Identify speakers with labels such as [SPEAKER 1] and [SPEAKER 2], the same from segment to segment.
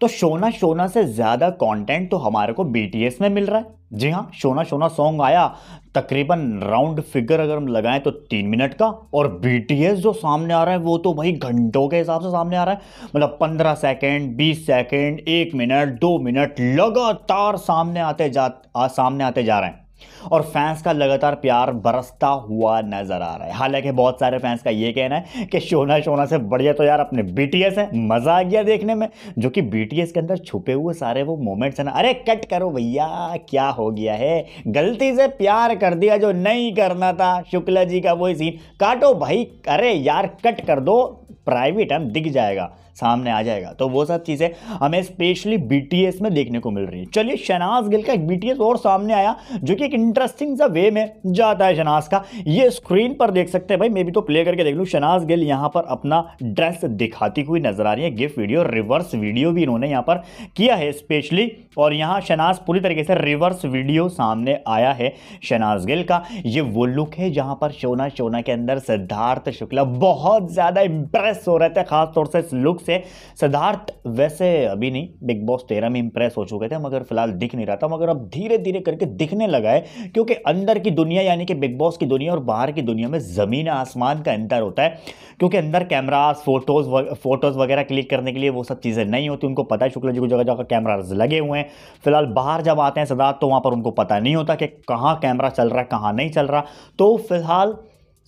[SPEAKER 1] तो शोना शोना से ज़्यादा कंटेंट तो हमारे को बीटीएस में मिल रहा है। जी हाँ शोना शोना सॉन्ग आया। तकरीबन राउंड फिगर अगर हम लगाएँ तो तीन मिनट का और बीटीएस जो सामने आ रहा है वो तो भाई घंटों के हिसाब से सामने आ रहा है। मतलब पंद्रह सेकेंड बीस सेकेंड एक मिनट दो मिनट लगातार सामने आते जा आ, सामने आते जा रहे हैं। और फैंस का लगातार प्यार बरसता हुआ नज़र आ रहा है। हालाँकि बहुत सारे फैंस का ये कहना है कि शोना शोना से बढ़िया तो यार अपने बीटीएस है, मज़ा आ गया देखने में। जो कि बीटीएस के अंदर छुपे हुए सारे वो मोमेंट्स है ना, अरे कट करो भैया, क्या हो गया है? गलती से प्यार कर दिया जो नहीं करना था, शुक्ला जी का वही सीन काटो भाई, अरे यार कट कर दो प्राइवेट हम दिख जाएगा, सामने आ जाएगा। तो वो सब चीज़ें हमें स्पेशली बीटीएस में देखने को मिल रही है। चलिए शनाज गिल का एक बीटीएस और सामने आया, जो कि एक इंटरेस्टिंग सा वे में जाता है शनाज का। ये स्क्रीन पर देख सकते हैं भाई, मैं भी तो प्ले करके देख लूँ। शनाज गिल यहाँ पर अपना ड्रेस दिखाती हुई नज़र आ रही है। गिफ्ट वीडियो रिवर्स वीडियो भी इन्होंने यहाँ पर किया है स्पेशली और यहाँ शनाज पूरी तरीके से रिवर्स वीडियो सामने आया है शनाज गिल का। ये वो लुक है जहाँ पर शोना शोना के अंदर सिद्धार्थ शुक्ला बहुत ज़्यादा इंप्रेस हो रहे थे खासतौर से इस लुक से। सिद्धार्थ वैसे अभी नहीं बिग बॉस तेरह में इंप्रेस हो चुके थे, मगर फ़िलहाल दिख नहीं रहा था, मगर अब धीरे धीरे करके दिखने लगा है, क्योंकि अंदर की दुनिया, यानी कि बिग बॉस की दुनिया और बाहर की दुनिया में ज़मीन आसमान का अंतर होता है, क्योंकि अंदर कैमराज फ़ोटोज़ फ़ोटोज़ वगैरह क्लिक करने के लिए वो सब चीज़ें नहीं होती, उनको पता है, शुक्ला जी को जगह जगह कैमराज लगे हुए हैं। फ़िलहाल बाहर जब आते हैं सिद्धार्थ तो वहाँ पर उनको पता नहीं होता कि कहाँ कैमरा चल रहा है, कहाँ नहीं चल रहा। तो फ़िलहाल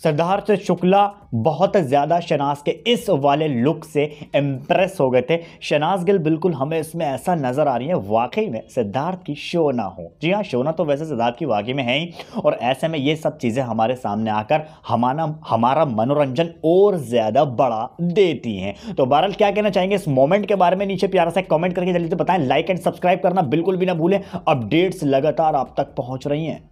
[SPEAKER 1] सिद्धार्थ शुक्ला बहुत ज़्यादा शनाज के इस वाले लुक से इम्प्रेस हो गए थे। शनाज गिल बिल्कुल हमें इसमें ऐसा नज़र आ रही है, वाकई में सिद्धार्थ की शो ना हो। जी हाँ शो ना तो वैसे सिद्धार्थ की वाकई में है ही। और ऐसे में ये सब चीज़ें हमारे सामने आकर हमारा हमारा मनोरंजन और ज़्यादा बढ़ा देती हैं। तो बहरहाल, क्या कहना चाहेंगे इस मोमेंट के बारे में नीचे प्यारा सा कमेंट करके जल्दी से बताएँ। लाइक एंड सब्सक्राइब करना बिल्कुल भी ना भूलें। अपडेट्स लगातार आप तक पहुँच रही हैं।